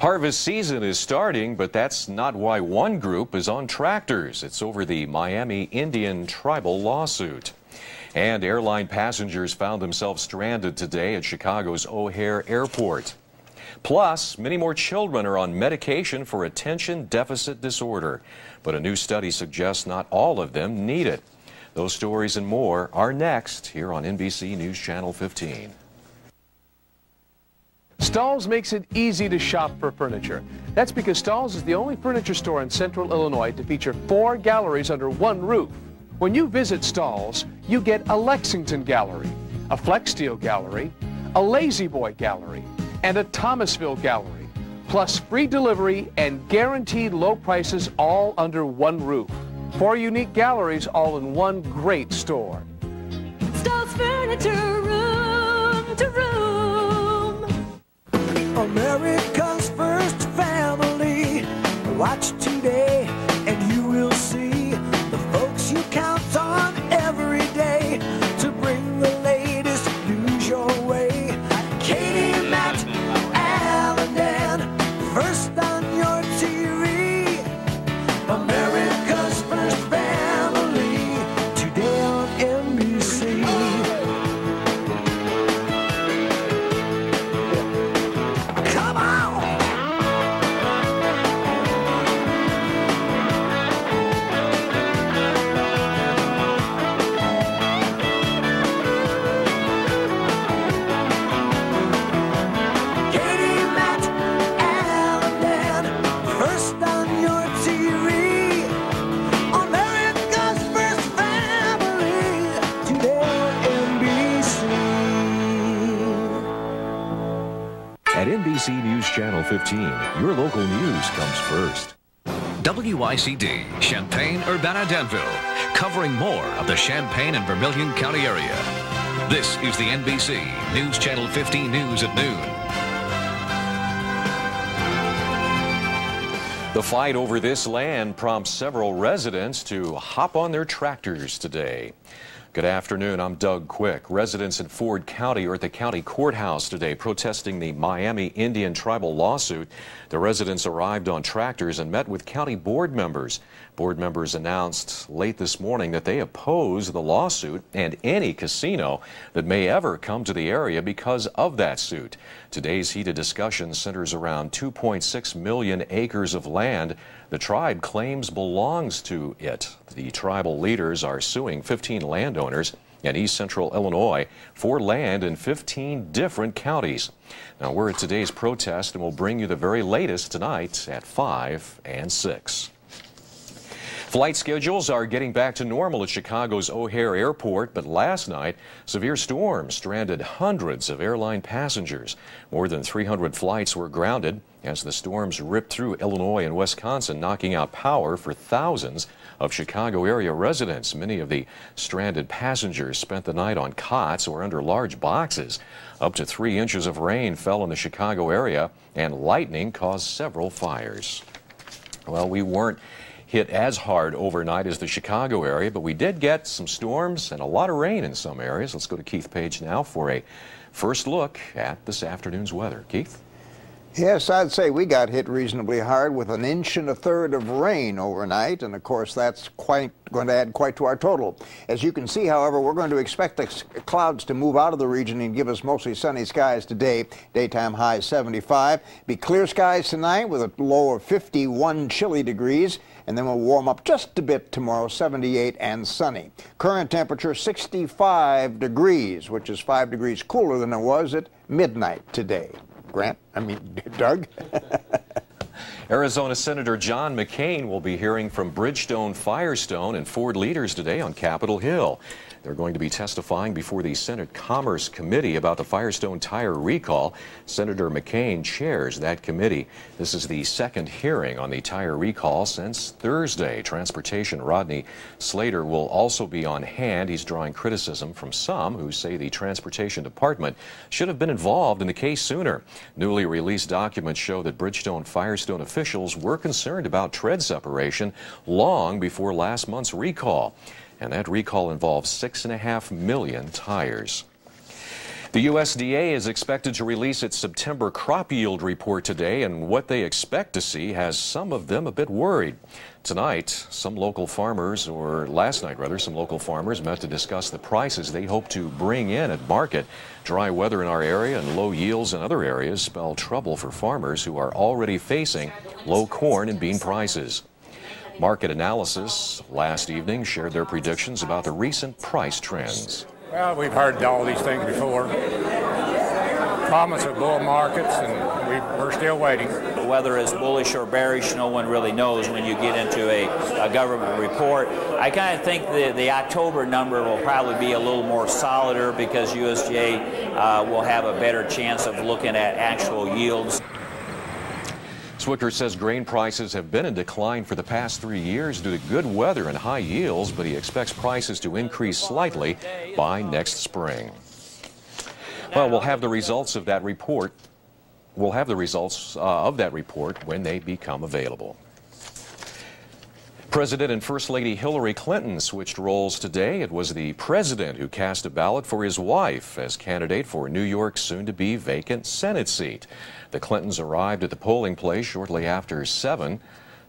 Harvest season is starting, but that's not why one group is on tractors. It's over the Miami Indian tribal lawsuit. And airline passengers found themselves stranded today at Chicago's O'Hare Airport. Plus, many more children are on medication for attention deficit disorder. But a new study suggests not all of them need it. Those stories and more are next here on NBC News Channel 15. Stahls makes it easy to shop for furniture. That's because Stahls is the only furniture store in central Illinois to feature four galleries under one roof. When you visit Stahls, you get a Lexington gallery, a Flexsteel gallery, a La-Z-Boy gallery, and a Thomasville gallery, plus free delivery and guaranteed low prices all under one roof. Four unique galleries all in one great store. Stahls Furniture, room America's first family. Watch today, 15, your local news comes first. WICD, Champaign Urbana Danville, covering more of the Champaign and Vermilion County area. This is the NBC News Channel 15 News at noon. The fight over this land prompts several residents to hop on their tractors today. Good afternoon. I'm Doug Quick. Residents in Ford County are at the county courthouse today protesting the Miami Indian tribal lawsuit. The residents arrived on tractors and met with county board members. Board members announced late this morning that they oppose the lawsuit and any casino that may ever come to the area because of that suit. Today's heated discussion centers around 2.6 million acres of land the tribe claims belongs to it. The tribal leaders are suing 15 landowners in east central Illinois for land in 15 different counties. Now, we're at today's protest and we'll bring you the very latest tonight at 5 and 6. Flight schedules are getting back to normal at Chicago's O'Hare Airport, but last night, severe storms stranded hundreds of airline passengers. More than 300 flights were grounded as the storms ripped through Illinois and Wisconsin, knocking out power for thousands of Chicago area residents. Many of the stranded passengers spent the night on cots or under large boxes. Up to three inches of rain fell in the Chicago area, and lightning caused several fires. Well, we weren't hit as hard overnight as the Chicago area, but we did get some storms and a lot of rain in some areas. Let's go to Keith Page now for a first look at this afternoon's weather. Keith? Yes, I'd say we got hit reasonably hard with an inch and a third of rain overnight, and of course that's quite going to add quite to our total. As you can see, however, we're going to expect the clouds to move out of the region and give us mostly sunny skies today. Daytime high 75. Be clear skies tonight with a low of 51 chilly degrees, and then we'll warm up just a bit tomorrow, 78 and sunny. Current temperature 65 degrees, which is 5 degrees cooler than it was at midnight today. Grant, I mean, Doug? Arizona Senator John McCain will be hearing from Bridgestone Firestone and Ford leaders today on Capitol Hill. They're going to be testifying before the Senate Commerce Committee about the Firestone tire recall. Senator McCain chairs that committee. This is the second hearing on the tire recall since Thursday. Transportation Rodney Slater will also be on hand. He's drawing criticism from some who say the Transportation Department should have been involved in the case sooner. Newly released documents show that Bridgestone Firestone officials were concerned about tread separation long before last month's recall. And that recall involves six and a half million tires. The USDA is expected to release its September crop yield report today, and what they expect to see has some of them a bit worried. Tonight, some local farmers, or last night rather, some local farmers met to discuss the prices they hope to bring in at market. Dry weather in our area and low yields in other areas spell trouble for farmers who are already facing low corn and bean prices. Market Analysis last evening shared their predictions about the recent price trends. Well, we've heard all these things before. Promise of bull markets, and we, we're still waiting. Whether it's bullish or bearish, no one really knows when you get into a, a government report. I kind of think the, the October number will probably be a little more solider because USDA uh, will have a better chance of looking at actual yields. Swicker says grain prices have been in decline for the past three years due to good weather and high yields, but he expects prices to increase slightly by next spring. Well, we'll have the results of that report. We'll have the results uh, of that report when they become available. President and First Lady Hillary Clinton switched roles today. It was the president who cast a ballot for his wife as candidate for New York's soon to be vacant Senate seat. The Clintons arrived at the polling place shortly after 7.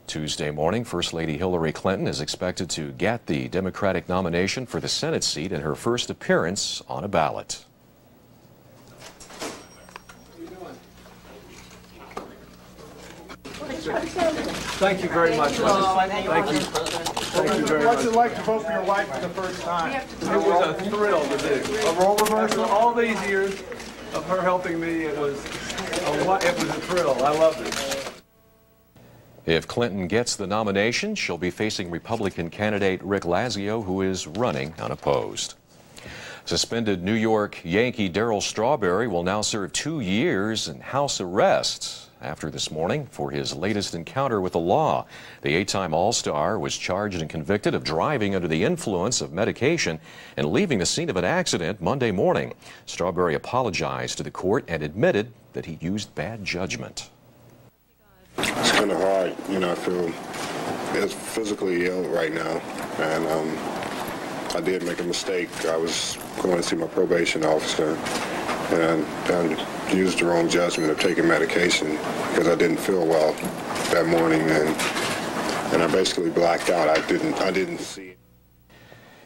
Tuesday morning, First Lady Hillary Clinton is expected to get the Democratic nomination for the Senate seat in her first appearance on a ballot. Thank you very much. Thank you. Thank you very What's much. it like to vote for your wife for the first time? It was a thrill to do. A role reversal? All these years of her helping me, it was a, it was a thrill. I loved it. If Clinton gets the nomination, she'll be facing Republican candidate Rick Lazio, who is running unopposed. Suspended New York Yankee Darryl Strawberry will now serve two years in house arrest after this morning for his latest encounter with the law. The eight-time All-Star was charged and convicted of driving under the influence of medication and leaving the scene of an accident Monday morning. Strawberry apologized to the court and admitted that he used bad judgment. It's kind of hard, you know. I feel it's physically ill right now, and um, I did make a mistake. I was going to see my probation officer, and, used the wrong judgment of taking medication because I didn't feel well that morning, and and I basically blacked out. I didn't I didn't see.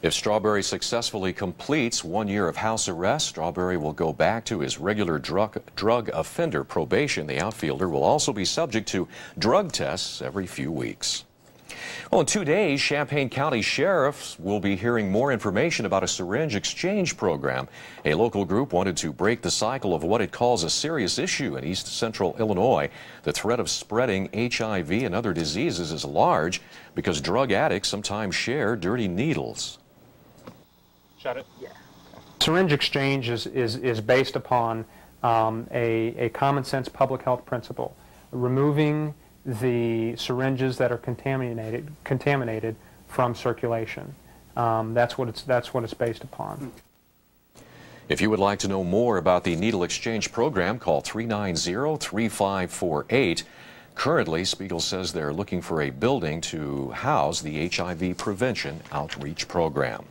If Strawberry successfully completes one year of house arrest, Strawberry will go back to his regular drug, drug offender probation. The outfielder will also be subject to drug tests every few weeks. Well, in two days, Champaign County sheriffs will be hearing more information about a syringe exchange program. A local group wanted to break the cycle of what it calls a serious issue in east central Illinois. The threat of spreading HIV and other diseases is large because drug addicts sometimes share dirty needles. Shut it. Yeah. Syringe exchange is, is, is based upon um, a, a common sense public health principle, removing the syringes that are contaminated, contaminated from circulation. Um, that's, what it's, that's what it's based upon. If you would like to know more about the needle exchange program, call 390-3548. Currently, Spiegel says they're looking for a building to house the HIV prevention outreach program.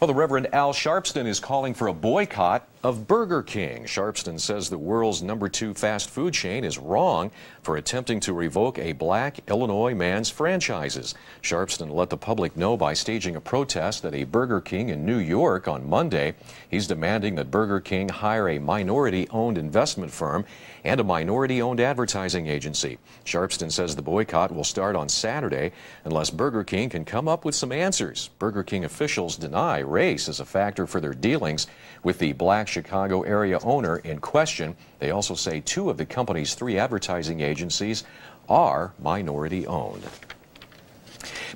Well, the Reverend Al Sharpton is calling for a boycott of Burger King. Sharpton says the world's number two fast food chain is wrong for attempting to revoke a black Illinois man's franchises. Sharpton let the public know by staging a protest at a Burger King in New York on Monday. He's demanding that Burger King hire a minority-owned investment firm and a minority-owned advertising agency. Sharpton says the boycott will start on Saturday unless Burger King can come up with some answers. Burger King officials deny race as a factor for their dealings with the black Chicago area owner in question. They also say two of the company's three advertising agencies are minority owned.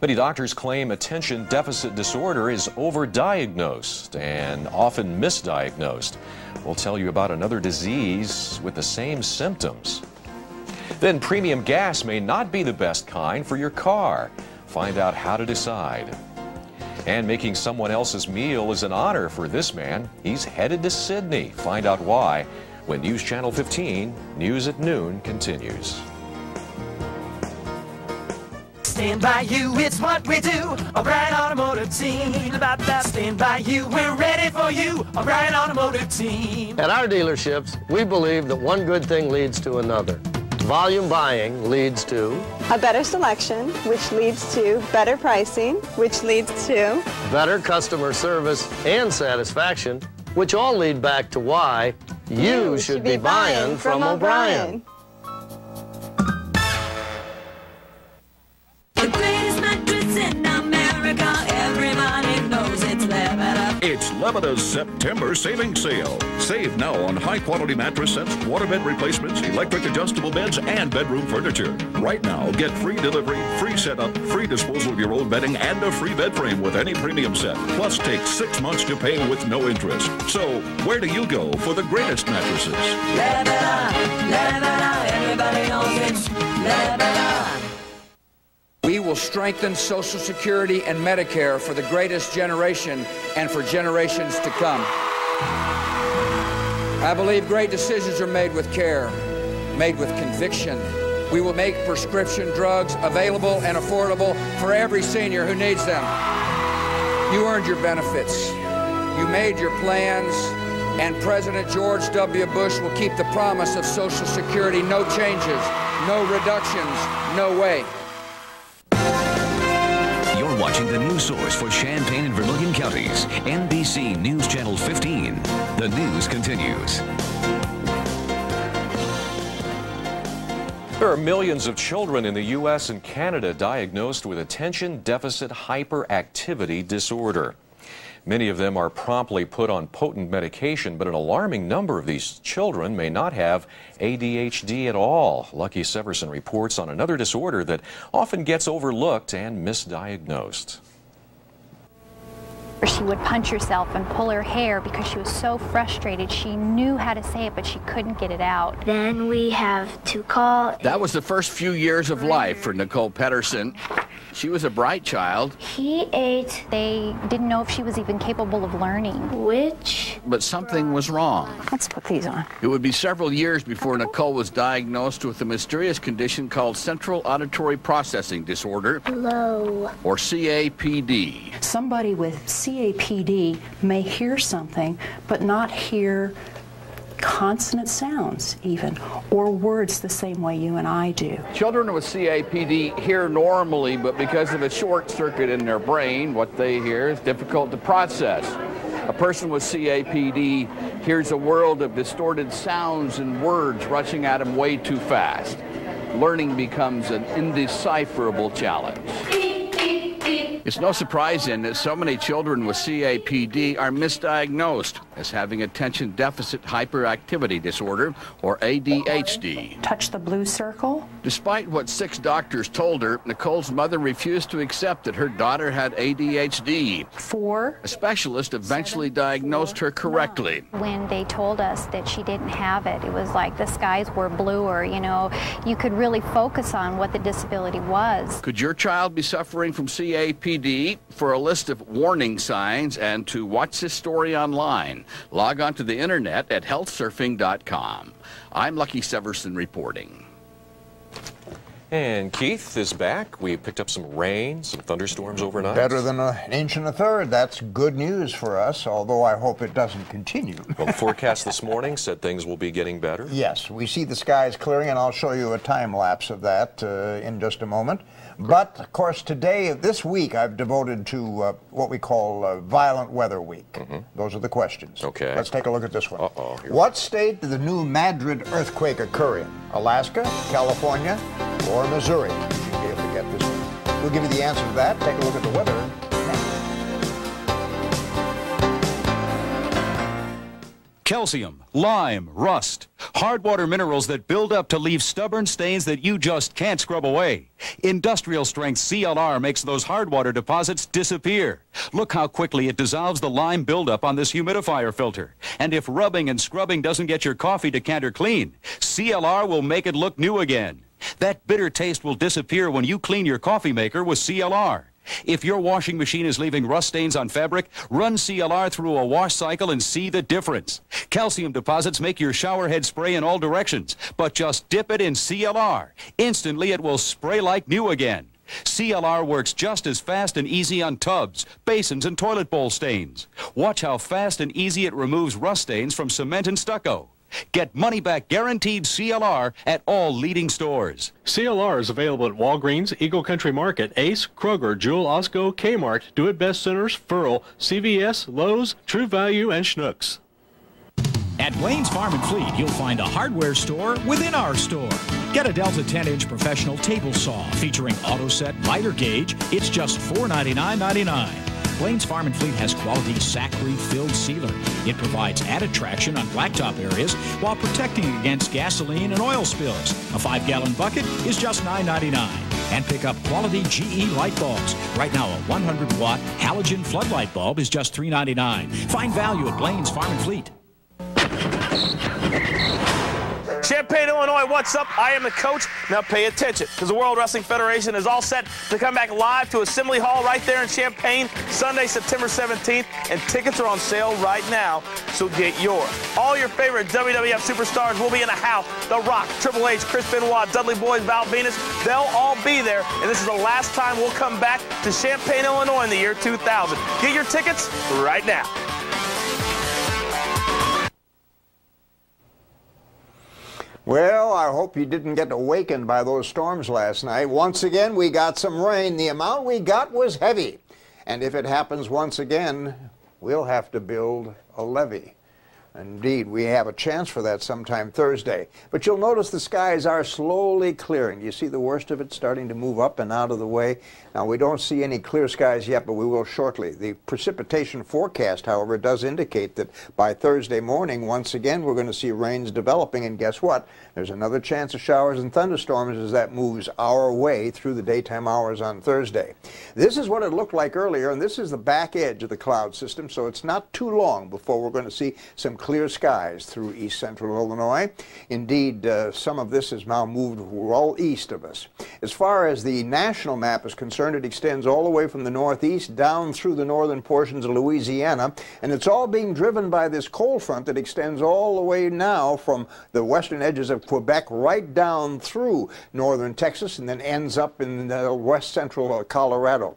Many doctors claim attention deficit disorder is overdiagnosed and often misdiagnosed. We'll tell you about another disease with the same symptoms. Then premium gas may not be the best kind for your car. Find out how to decide. And making someone else's meal is an honor for this man. He's headed to Sydney. Find out why when News Channel 15 News at Noon continues. Stand by you, it's what we do. O'Brien Automotive Team. Stand by you, we're ready for you. O'Brien Automotive Team. At our dealerships, we believe that one good thing leads to another. Volume buying leads to A better selection, which leads to better pricing, which leads to better customer service and satisfaction, which all lead back to why you, should, be, buying from O'Brien. It's Levitas September savings sale. Save now on high quality mattress sets, waterbed replacements, electric adjustable beds, and bedroom furniture. Right now, get free delivery, free setup, free disposal of your old bedding, and a free bed frame with any premium set. Plus, take six months to pay with no interest. So, where do you go for the greatest mattresses? Levita, Levita. Everybody knows it's Levita. We will strengthen Social Security and Medicare for the greatest generation and for generations to come. I believe great decisions are made with care, made with conviction. We will make prescription drugs available and affordable for every senior who needs them. You earned your benefits. You made your plans, and President George W. Bush will keep the promise of Social Security no changes, no reductions, no way. Watching the news source for Champaign and Vermilion counties, NBC News Channel 15. The news continues. There are millions of children in the U.S. and Canada diagnosed with attention deficit hyperactivity disorder. Many of them are promptly put on potent medication, but an alarming number of these children may not have ADHD at all. Lucky Severson reports on another disorder that often gets overlooked and misdiagnosed. She would punch herself and pull her hair because she was so frustrated. She knew how to say it, but she couldn't get it out. Then we have to call. That was the first few years of life for Nicole Pedersen. She was a bright child, He ate They didn't know if she was even capable of learning. which but something was wrong. Let's put these on. It would be several years before Nicole was diagnosed with a mysterious condition called Central Auditory Processing Disorder, low. or CAPD. Somebody with CAPD may hear something but not hear consonant sounds even or words the same way you and I do. Children with CAPD hear normally, but because of a short circuit in their brain, what they hear is difficult to process. A person with CAPD hears a world of distorted sounds and words rushing at him way too fast. Learning becomes an indecipherable challenge. It's no surprise then that so many children with CAPD are misdiagnosed as having attention deficit hyperactivity disorder, or ADHD. Touch the blue circle. Despite what six doctors told her, Nicole's mother refused to accept that her daughter had ADHD. Four. A specialist eventually diagnosed her correctly. When they told us that she didn't have it, it was like the skies were bluer, you know. You could really focus on what the disability was. Could your child be suffering from CAPD? For a list of warning signs and to watch this story online, log on to the internet at healthsurfing.com. I'm Lucky Severson reporting. And Keith is back. We picked up some rain, some thunderstorms overnight. Better than an inch and a third. That's good news for us, although I hope it doesn't continue. Well, the forecast this morning said things will be getting better. Yes, we see the skies clearing, and I'll show you a time lapse of that uh, in just a moment. But, of course, today, this week, I've devoted to uh, what we call uh, Violent Weather Week. Those are the questions. Okay. Let's take a look at this one. Uh-oh. What state did the New Madrid earthquake occur in? Alaska, California, or Missouri? You should be able to get this one. We'll give you the answer to that. Take a look at the weather. Calcium, lime, rust. Hard water minerals that build up to leave stubborn stains that you just can't scrub away. Industrial strength CLR makes those hard water deposits disappear. Look how quickly it dissolves the lime buildup on this humidifier filter. And if rubbing and scrubbing doesn't get your coffee decanter clean, CLR will make it look new again. That bitter taste will disappear when you clean your coffee maker with CLR. If your washing machine is leaving rust stains on fabric, run CLR through a wash cycle and see the difference. Calcium deposits make your shower head spray in all directions, but just dip it in CLR. Instantly, it will spray like new again. CLR works just as fast and easy on tubs, basins, and toilet bowl stains. Watch how fast and easy it removes rust stains from cement and stucco. Get money back guaranteed CLR at all leading stores. CLR is available at Walgreens, Eagle Country Market, Ace, Kroger, Jewel, Osco, Kmart, Do It Best Centers, Furl, CVS, Lowe's, True Value, and Schnucks. At Blaine's Farm and Fleet, you'll find a hardware store within our store. Get a Delta 10-inch professional table saw featuring auto set lighter gauge. It's just $499.99. Blaine's Farm and Fleet has quality Sacre filled sealer. It provides added traction on blacktop areas while protecting against gasoline and oil spills. A five-gallon bucket is just $9.99. And pick up quality GE light bulbs. Right now, a 100-watt halogen floodlight bulb is just $3.99. Find value at Blaine's Farm and Fleet. Champaign, Illinois, what's up? I am the coach. Now pay attention, because the World Wrestling Federation is all set to come back live to Assembly Hall right there in Champaign, Sunday, September 17th, and tickets are on sale right now, so get yours. All your favorite WWF superstars will be in the house. The Rock, Triple H, Chris Benoit, Dudley Boyz, Val Venis, they'll all be there, and this is the last time we'll come back to Champaign, Illinois in the year 2000. Get your tickets right now. Well, I hope you didn't get awakened by those storms last night. Once again, we got some rain. The amount we got was heavy. And if it happens once again, we'll have to build a levee. Indeed, we have a chance for that sometime Thursday. But you'll notice the skies are slowly clearing. You see the worst of it starting to move up and out of the way. Now, we don't see any clear skies yet, but we will shortly. The precipitation forecast, however, does indicate that by Thursday morning, once again, we're going to see rains developing. And guess what? There's another chance of showers and thunderstorms as that moves our way through the daytime hours on Thursday. This is what it looked like earlier, and this is the back edge of the cloud system, so it's not too long before we're going to see some clear skies through east central Illinois. Indeed, uh, some of this has now moved well east of us. As far as the national map is concerned, it extends all the way from the northeast down through the northern portions of Louisiana, and it's all being driven by this cold front that extends all the way now from the western edges of Quebec right down through northern Texas and then ends up in uh, west central uh, Colorado.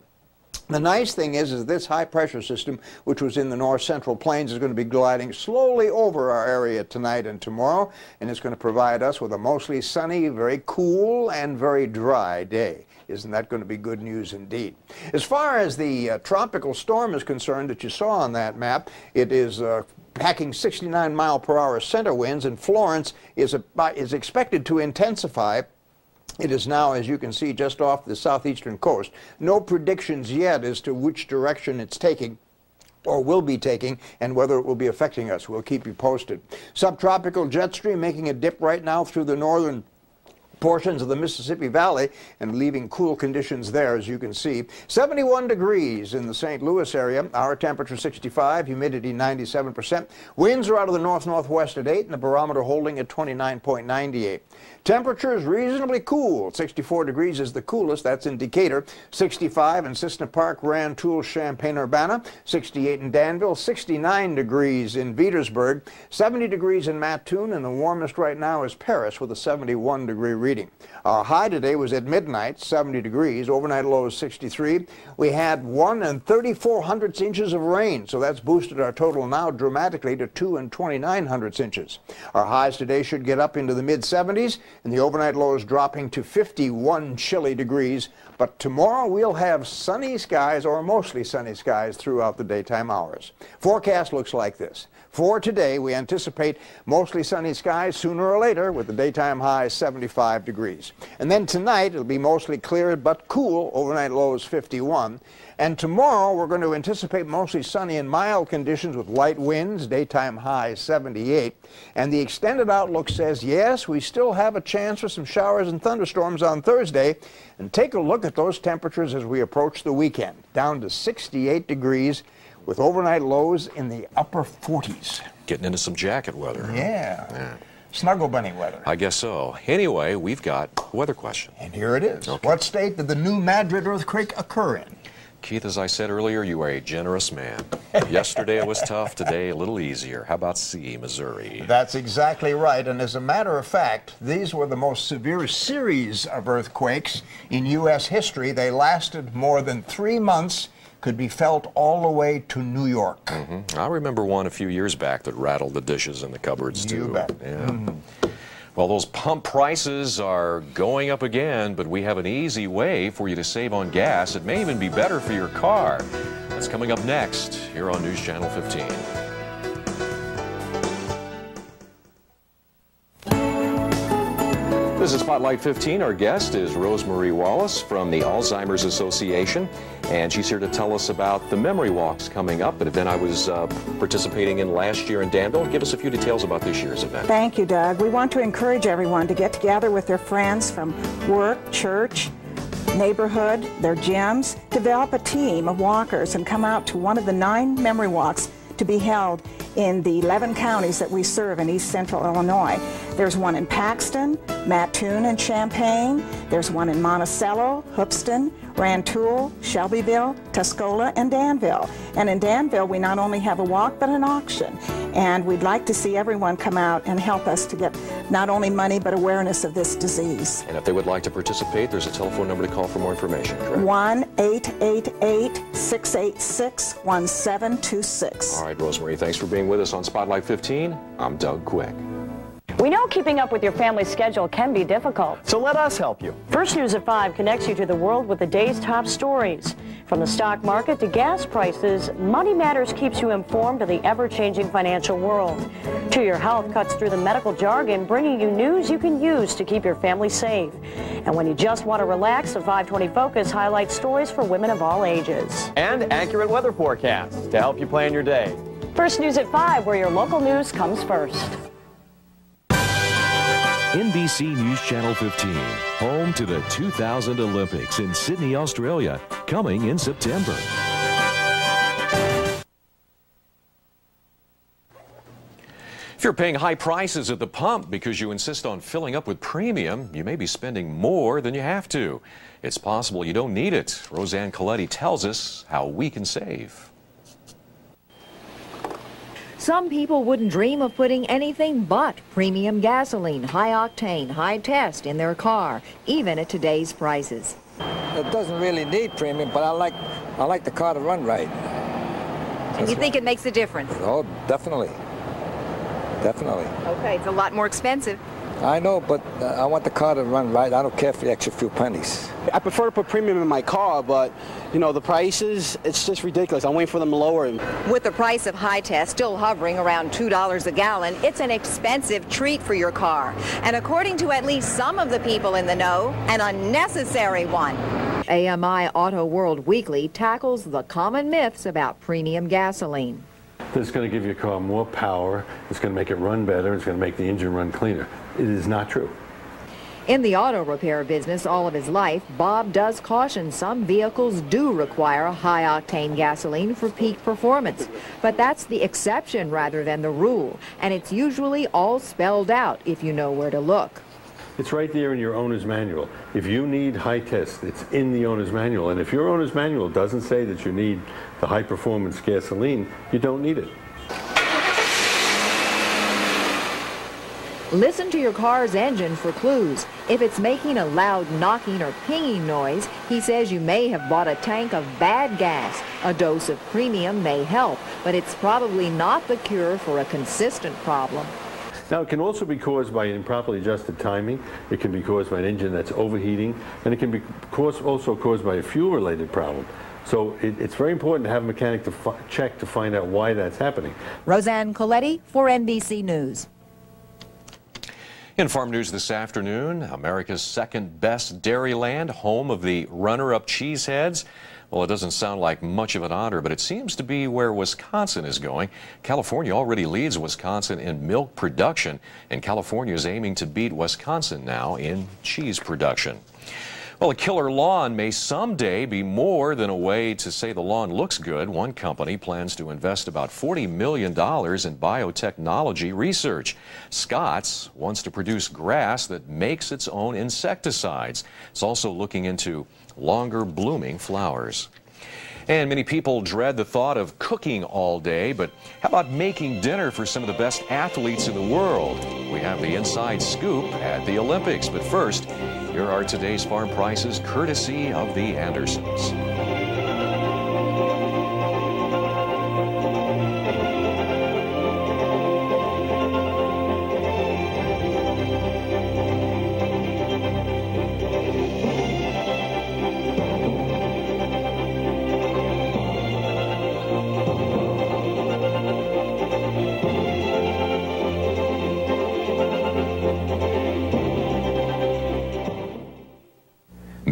The nice thing is, is this high pressure system, which was in the north central plains, is going to be gliding slowly over our area tonight and tomorrow, and it's going to provide us with a mostly sunny, very cool, and very dry day. Isn't that going to be good news indeed? As far as the uh, tropical storm is concerned that you saw on that map, it is uh, packing 69 mile per hour center winds, and Florence is, is expected to intensify it is now, as you can see, just off the southeastern coast. No predictions yet as to which direction it's taking or will be taking and whether it will be affecting us. We'll keep you posted. Subtropical jet stream making a dip right now through the northern portions of the Mississippi Valley and leaving cool conditions there, as you can see. 71 degrees in the St. Louis area. Our temperature 65, humidity 97%. Winds are out of the north-northwest at 8 and the barometer holding at 29.98. Temperature is reasonably cool. 64 degrees is the coolest. That's in Decatur. 65 in Cissna Park, Rantoul, Champaign-Urbana. 68 in Danville. 69 degrees in Petersburg. 70 degrees in Mattoon. And the warmest right now is Paris with a 71 degree reading. Our high today was at midnight, 70 degrees. Overnight low is 63. We had 1 and 34 hundredths inches of rain, so that's boosted our total now dramatically to 2 and 29 hundredths inches. Our highs today should get up into the mid 70s, and the overnight low is dropping to 51 chilly degrees. But tomorrow we'll have sunny skies or mostly sunny skies throughout the daytime hours. Forecast looks like this. For today, we anticipate mostly sunny skies sooner or later with the daytime high 75 degrees. And then tonight, it'll be mostly clear but cool, overnight lows 51. And tomorrow, we're going to anticipate mostly sunny and mild conditions with light winds, daytime high 78. And the extended outlook says, yes, we still have a chance for some showers and thunderstorms on Thursday. And take a look at those temperatures as we approach the weekend, down to 68 degrees with overnight lows in the upper 40s. Getting into some jacket weather. Yeah. yeah. Snuggle bunny weather. I guess so. Anyway, we've got a weather question. And here it is. Okay. What state did the New Madrid earthquake occur in? Keith, as I said earlier, you are a generous man. Yesterday it was tough, today a little easier. How about C, Missouri? That's exactly right. And as a matter of fact, these were the most severe series of earthquakes in U.S. history. They lasted more than three months, could be felt all the way to New York. hmm I remember one a few years back that rattled the dishes in the cupboards, too. You bet. Yeah. Mhm. Well, those pump prices are going up again, but we have an easy way for you to save on gas. It may even be better for your car. That's coming up next here on News Channel 15. This is Spotlight 15. Our guest is Rosemarie Wallace from the Alzheimer's Association, and she's here to tell us about the memory walks coming up, an event I was uh, participating in last year in Danville. Give us a few details about this year's event. Thank you, Doug. We want to encourage everyone to get together with their friends from work, church, neighborhood, their gyms, develop a team of walkers and come out to one of the nine memory walks to be held in the 11 counties that we serve in East Central Illinois. There's one in Paxton, Mattoon and Champaign. There's one in Monticello, Hoopeston, Rantoul, Shelbyville, Tuscola, and Danville. And in Danville, we not only have a walk, but an auction. And we'd like to see everyone come out and help us to get not only money, but awareness of this disease. And if they would like to participate, there's a telephone number to call for more information, correct? 1 888 686 1726. All right, Rosemary, thanks for being with us on Spotlight 15. I'm Doug Quick. We know keeping up with your family's schedule can be difficult. So let us help you. First News at 5 connects you to the world with the day's top stories. From the stock market to gas prices, Money Matters keeps you informed of the ever-changing financial world. To Your Health cuts through the medical jargon, bringing you news you can use to keep your family safe. And when you just want to relax, the 520 Focus highlights stories for women of all ages. And accurate weather forecasts to help you plan your day. First News at 5, where your local news comes first. NBC News Channel 15, home to the 2000 Olympics in Sydney, Australia, coming in September. If you're paying high prices at the pump because you insist on filling up with premium, you may be spending more than you have to. It's possible you don't need it. Roseanne Colletti tells us how we can save. Some people wouldn't dream of putting anything but premium gasoline, high octane, high test in their car, even at today's prices. It doesn't really need premium, but I like I like the car to run right. And you think it makes a difference? Oh, definitely. Definitely. Okay, it's a lot more expensive. I know, but uh, I want the car to run right. I don't care for the extra few pennies. I prefer to put premium in my car, but you know the prices, it's just ridiculous. I'm waiting for them to lower them. With the price of high test still hovering around $2 a gallon, it's an expensive treat for your car. And according to at least some of the people in the know, an unnecessary one. AMI Auto World Weekly tackles the common myths about premium gasoline. This is going to give your car more power. It's going to make it run better. It's going to make the engine run cleaner. It is not true. In the auto repair business all of his life, Bob does caution some vehicles do require high-octane gasoline for peak performance. But that's the exception rather than the rule, and it's usually all spelled out if you know where to look. It's right there in your owner's manual. If you need high test, it's in the owner's manual. And if your owner's manual doesn't say that you need the high performance gasoline, you don't need it. Listen to your car's engine for clues. If it's making a loud knocking or pinging noise, he says you may have bought a tank of bad gas. A dose of premium may help, but it's probably not the cure for a consistent problem. Now, it can also be caused by improperly adjusted timing. It can be caused by an engine that's overheating, and it can be caused, also caused by a fuel-related problem. So it, it's very important to have a mechanic to check to find out why that's happening. Roseanne Colletti for NBC News. In farm news this afternoon, America's second best dairyland, home of the runner-up cheeseheads. Well, it doesn't sound like much of an honor, but it seems to be where Wisconsin is going. California already leads Wisconsin in milk production, and California is aiming to beat Wisconsin now in cheese production. Well, a killer lawn may someday be more than a way to say the lawn looks good. One company plans to invest about $40 million in biotechnology research. Scott's wants to produce grass that makes its own insecticides. It's also looking into longer blooming flowers. And many people dread the thought of cooking all day, but how about making dinner for some of the best athletes in the world? We have the inside scoop at the Olympics. But first, here are today's farm prices courtesy of the Andersons.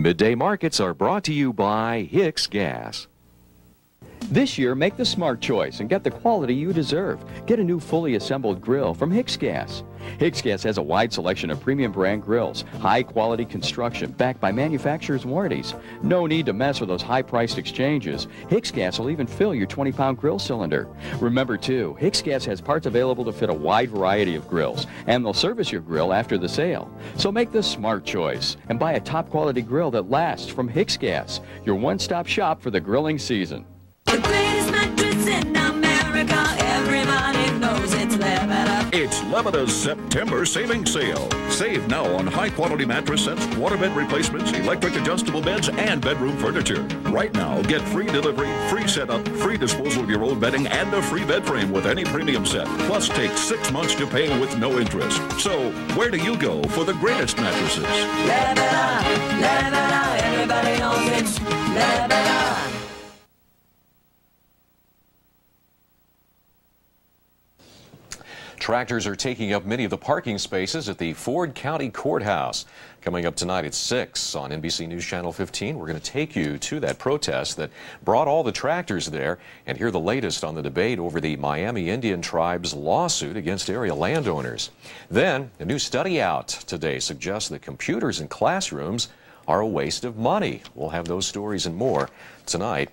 Midday markets are brought to you by Hicks Gas. This year, make the smart choice and get the quality you deserve. Get a new fully assembled grill from Hicks Gas. Hicks Gas has a wide selection of premium brand grills, high quality construction backed by manufacturer's warranties. No need to mess with those high priced exchanges. Hicks Gas will even fill your 20 pound grill cylinder. Remember, too, Hicks Gas has parts available to fit a wide variety of grills, and they'll service your grill after the sale. So make the smart choice and buy a top quality grill that lasts from Hicks Gas, your one stop shop for the grilling season. It's Levita. September savings sale. Save now on high quality mattress sets, waterbed replacements, electric adjustable beds, and bedroom furniture. Right now, get free delivery, free setup, free disposal of your old bedding, and a free bed frame with any premium set. Plus, take six months to pay with no interest. So, where do you go for the greatest mattresses? Levita, Levita, everybody knows it's Levita. Tractors are taking up many of the parking spaces at the Ford County Courthouse. Coming up tonight at 6 on NBC News Channel 15, we're going to take you to that protest that brought all the tractors there and hear the latest on the debate over the Miami Indian tribe's lawsuit against area landowners. Then, a new study out today suggests that computers in classrooms are a waste of money. We'll have those stories and more tonight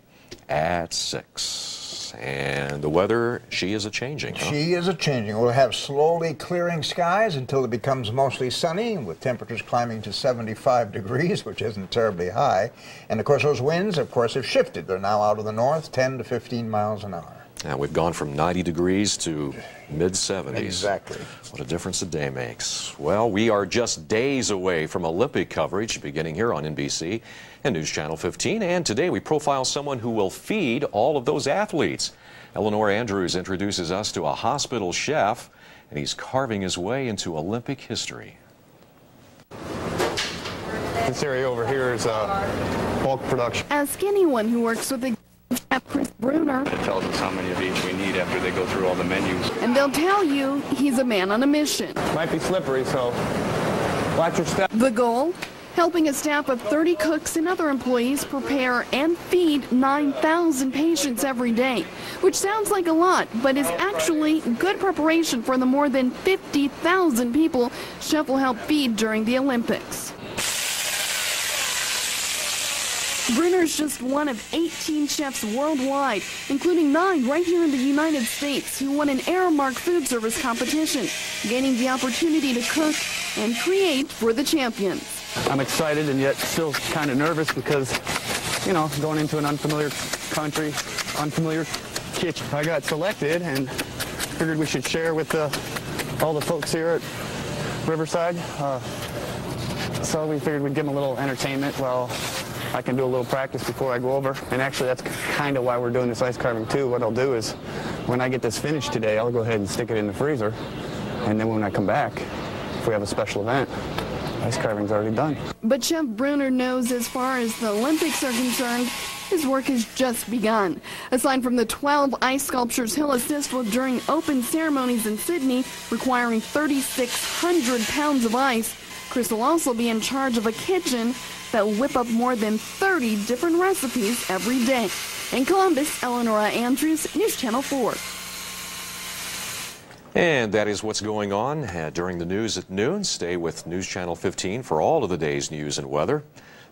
at 6. And the weather, she is a changing. Huh? She is a changing. We'll have slowly clearing skies until it becomes mostly sunny, with temperatures climbing to 75 degrees, which isn't terribly high. And of course, those winds, of course, have shifted. They're now out of the north, 10 to 15 miles an hour. Now we've gone from 90 degrees to mid 70s. Exactly. What a difference a day makes. Well, we are just days away from Olympic coverage beginning here on NBC and News Channel 15. And today we profile someone who will feed all of those athletes. Eleanor Andrews introduces us to a hospital chef, and he's carving his way into Olympic history. This area over here is uh, bulk production. Ask anyone who works with the chef Chris Bruner, It tells us how many of each we need after they go through all the menus. and they'll tell you he's a man on a mission. Might be slippery, so watch your step. The goal? Helping a staff of 30 cooks and other employees prepare and feed 9,000 patients every day, which sounds like a lot, but is actually good preparation for the more than 50,000 people Chef will help feed during the Olympics. Brunner's just one of 18 chefs worldwide, including nine right here in the United States, who won an Aramark food service competition, gaining the opportunity to cook and create for the champions. I'm excited and yet still kind of nervous because, you know, going into an unfamiliar country, unfamiliar kitchen. I got selected and figured we should share with uh, all the folks here at Riverside. Uh, so we figured we'd give them a little entertainment while I can do a little practice before I go over. And actually, that's kind of why we're doing this ice carving too. What I'll do is, when I get this finished today, I'll go ahead and stick it in the freezer. And then when I come back, if we have a special event, ice carving's already done. But Chef Bruner knows as far as the Olympics are concerned, his work has just begun. Aside from the 12 ice sculptures he'll assist with during open ceremonies in Sydney, requiring 3,600 pounds of ice, Chris will also be in charge of a kitchen that whip up more than 30 different recipes every day. In Columbus, Eleanor Andrews, News Channel 4. And that is what's going on uh, during the news at noon. Stay with News Channel 15 for all of the day's news and weather.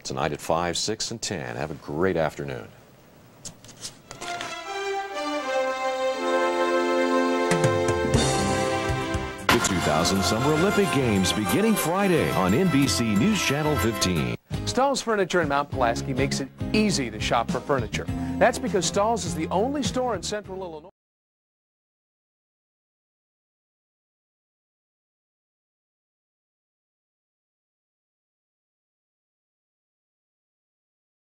Tonight at 5, 6, and 10. Have a great afternoon. The 2000 Summer Olympic Games beginning Friday on NBC News Channel 15. Stahl's Furniture in Mount Pulaski makes it easy to shop for furniture. That's because Stahls is the only store in central Illinois.